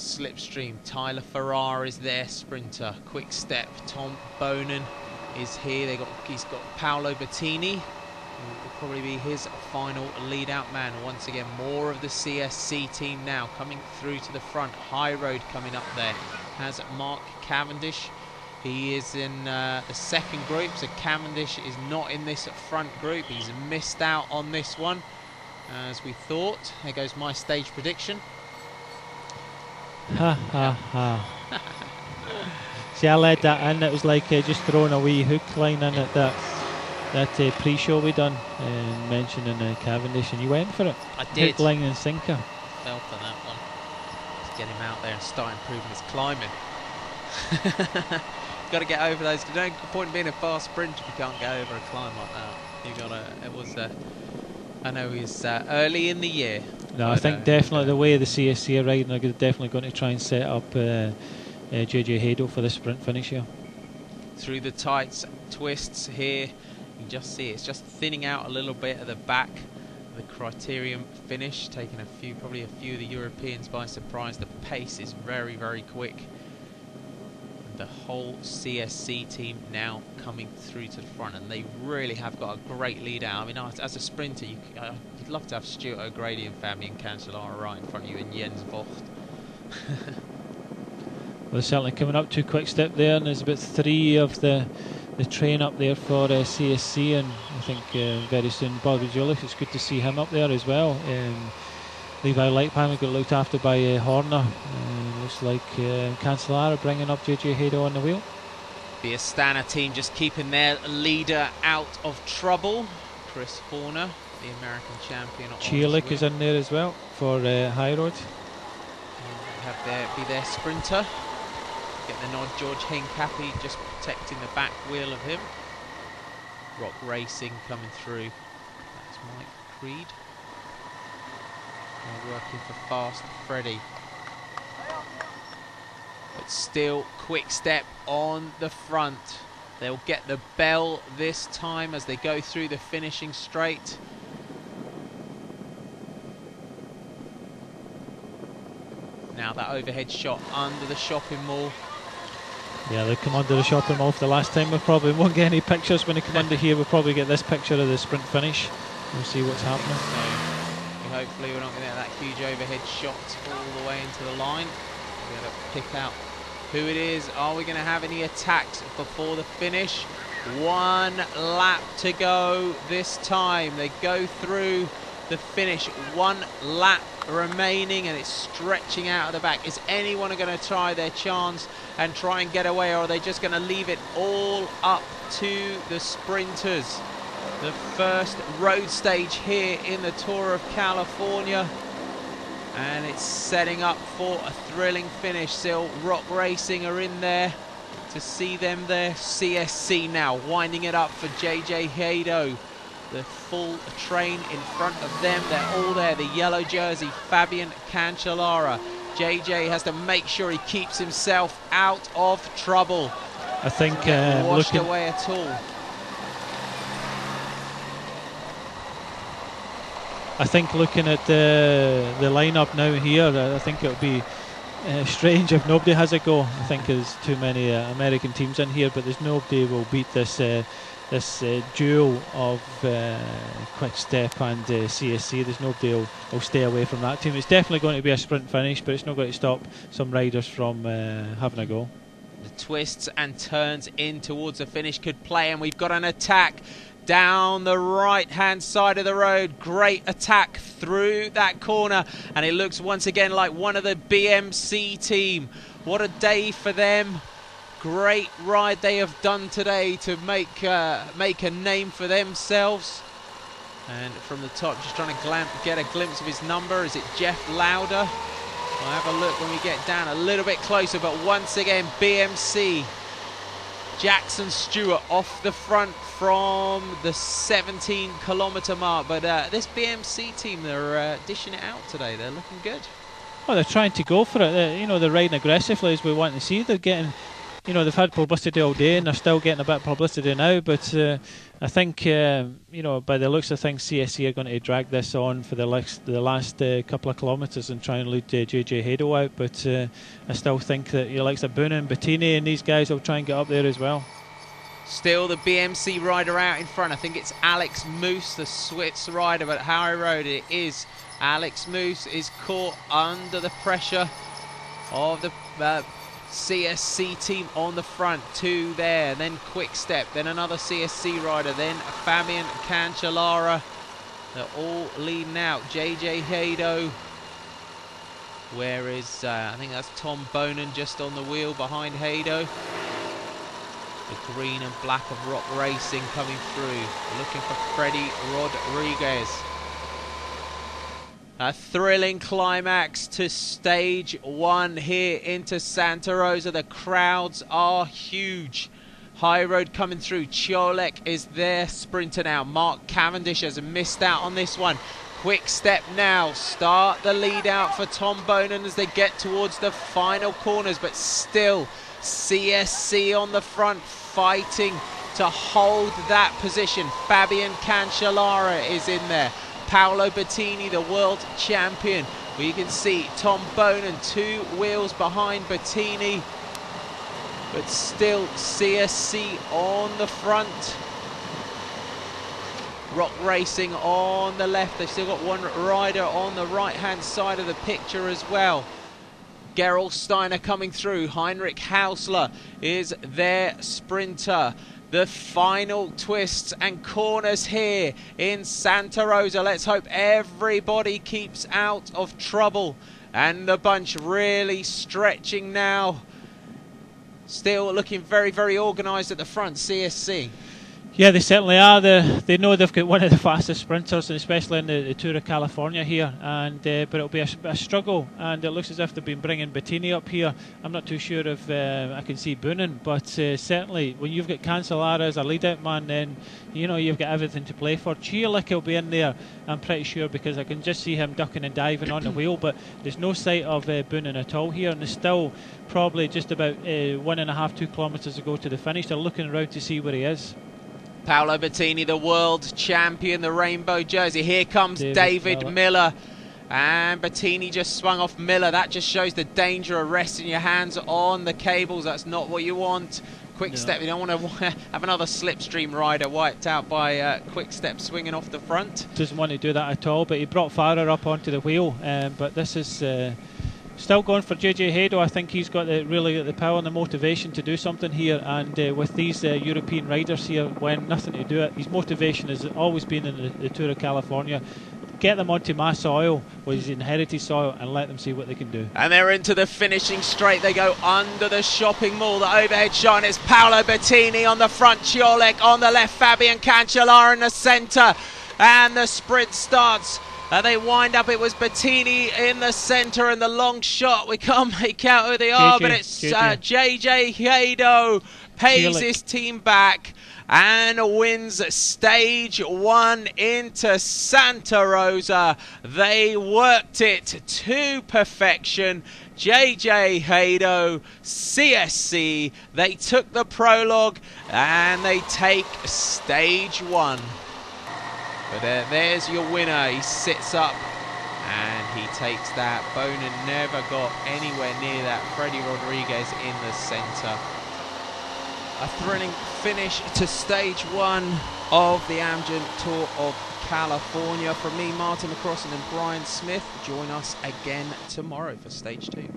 slipstream. Tyler Farrar is their sprinter. Quick step. Tom Boonen is here. They got he's got Paolo Bettini. Will probably be his final lead out man. Once again, more of the CSC team now coming through to the front. High Road coming up there has Mark Cavendish. He is in uh, the second group, so Cavendish is not in this front group. He's missed out on this one, as we thought. There goes my stage prediction. Ha ha ha. See, I led that in. It was like uh, just throwing a wee hook line in at that that uh, pre-show we done, uh, mentioning uh, Cavendish, and you went for it. I did. Hook, line, and sinker. Felt on that one. Let's get him out there and start improving his climbing. got to get over those. There's no point in being a fast sprint if you can't get over a climb like that. You got to. It was. Uh, I know he's uh, early in the year. No, I think definitely the way the CSC are riding, they're definitely going to try and set up uh, JJ Haedo for the sprint finish here. Through the tights, twists here, you can just see it's just thinning out a little bit at the back. The criterium finish, taking a few, probably a few of the Europeans by surprise. The pace is very, very quick the whole CSC team now coming through to the front, and they really have got a great lead out. I mean, as a sprinter, you, uh, you'd love to have Stuart O'Grady and Fabian Cancellara right in front of you, and Jens Voigt. well, they're certainly coming up to quick step there, and there's about three of the the train up there for uh, CSC, and I think uh, very soon Bobby Julich. It's good to see him up there as well. Um, Levi Leipheimer got looked after by uh, Horner. Uh, looks like uh, Cancellara bringing up JJ Haedo on the wheel. The Astana team just keeping their leader out of trouble. Chris Horner, the American champion. Ciolek is in there as well for uh, High Road. Have their be their sprinter. Get the nod. George Hincapie just protecting the back wheel of him. Rock Racing coming through. That's Mike Creed working for Fast Freddy. But still, quick step on the front. They'll get the bell this time as they go through the finishing straight. Now that overhead shot under the shopping mall. Yeah, they come under the shopping mall for the last time. We probably won't get any pictures when they come under here. We'll probably get this picture of the sprint finish. We'll see what's happening. Hopefully we're not going to get that huge overhead shot all the way into the line. We're going to pick out who it is. Are we going to have any attacks before the finish? One lap to go this time. They go through the finish. One lap remaining and it's stretching out of the back. Is anyone going to try their chance and try and get away or are they just going to leave it all up to the sprinters? The first road stage here in the Tour of California. And it's setting up for a thrilling finish. Still, Rock Racing are in there to see them there. CSC now winding it up for JJ Haedo. The full train in front of them. They're all there. The yellow jersey, Fabian Cancellara. JJ has to make sure he keeps himself out of trouble. I think uh, washed away at all. I think looking at the the lineup now here, I think it'll be uh, strange if nobody has a go. I think there's too many uh, American teams in here, but there's nobody will beat this uh, this uh, duel of uh, Quick Step and CSC. Uh, there's nobody will, will stay away from that team. It's definitely going to be a sprint finish, but it's not going to stop some riders from having a go. The twists and turns in towards the finish could play, and we've got an attack down the right hand side of the road. Great attack through that corner, and it looks once again like one of the BMC team. What a day for them. Great ride they have done today to make uh, make a name for themselves. And from the top, just trying to get a glimpse of his number. Is it Jeff Louder? We'll have a look when we get down a little bit closer, but once again, BMC. Jackson Stewart off the front from the 17 kilometre mark. But uh, this BMC team, they're uh, dishing it out today. They're looking good. Well, they're trying to go for it. They're, you know, they're riding aggressively as we want to see. They're getting you know they've had publicity all day and they're still getting a bit of publicity now. But uh, I think uh, you know by the looks of things, CSC are going to drag this on for the last the last uh, couple of kilometres and try and lead JJ Haedo out. But uh, I still think that you like Boonen and Bettini and these guys will try and get up there as well. Still the BMC rider out in front. I think it's Alex Moos, the Swiss rider, but Harry Road it is. Alex Moos is caught under the pressure of the uh, CSC team on the front, two there, then Quick Step, then another CSC rider, then Fabian Cancellara. They're all leading out. JJ Haedo. Where is, uh, I think that's Tom Boonen just on the wheel behind Haedo. The green and black of Rock Racing coming through. Looking for Freddy Rodriguez. A thrilling climax to stage one here into Santa Rosa. The crowds are huge. High Road coming through. Ciolek is their sprinter now. Mark Cavendish has missed out on this one. Quick step now. Start the lead out for Tom Boonen as they get towards the final corners, but still CSC on the front fighting to hold that position. Fabian Cancellara is in there. Paolo Bettini, the world champion. We can see Tom Boonen two wheels behind Bettini, but still CSC on the front. Rock Racing on the left. They've still got one rider on the right-hand side of the picture as well. Gerolsteiner Steiner coming through. Heinrich Haussler is their sprinter the final twists and corners here in Santa Rosa. Let's hope everybody keeps out of trouble. And the bunch really stretching now. Still looking very, very organised at the front, CSC. Yeah, they certainly are. The, they know they've got one of the fastest sprinters, and especially in the, the Tour of California here. And uh, but it'll be a, a, struggle, and it looks as if they've been bringing Bettini up here. I'm not too sure if uh, I can see Boonen, but uh, certainly when you've got Cancellara as a lead-out man, then you know you've got everything to play for. Ciolek will be in there, I'm pretty sure, because I can just see him ducking and diving on the wheel. But there's no sight of uh, Boonen at all here, and there's still probably just about uh, one and a half, two kilometres to go to the finish. They're looking around to see where he is. Paolo Bettini, the world champion, the rainbow jersey. Here comes David, David Millar. And Bettini just swung off Millar. That just shows the danger of resting your hands on the cables. That's not what you want. Quick no. step. You don't want to have another slipstream rider wiped out by uh, quick step swinging off the front. Doesn't want to do that at all. But he brought Farrar up onto the wheel. Um, but this is. Uh, Still going for JJ Haedo. I think he's got the, really the power and the motivation to do something here. And uh, with these uh, European riders here, when nothing to do it, his motivation has always been in the, the Tour of California get them onto my soil, which is inherited soil, and let them see what they can do. And they're into the finishing straight. They go under the shopping mall. The overhead shine. It's Paolo Bettini on the front, Ciolek on the left, Fabian Cancellara in the centre. And the sprint starts uh, they wind up. It was Bettini in the centre and the long shot. We can't make out who they are, JJ, but it's JJ, uh, JJ Haedo pays his team back and wins stage one into Santa Rosa. They worked it to perfection. JJ Haedo, CSC, they took the prologue and they take stage one. But uh, there's your winner. He sits up and he takes that. Boonen never got anywhere near that. Freddie Rodriguez in the centre. A thrilling finish to stage one of the Amgen Tour of California. From me, Martin McCrossan and Brian Smith. Join us again tomorrow for stage two.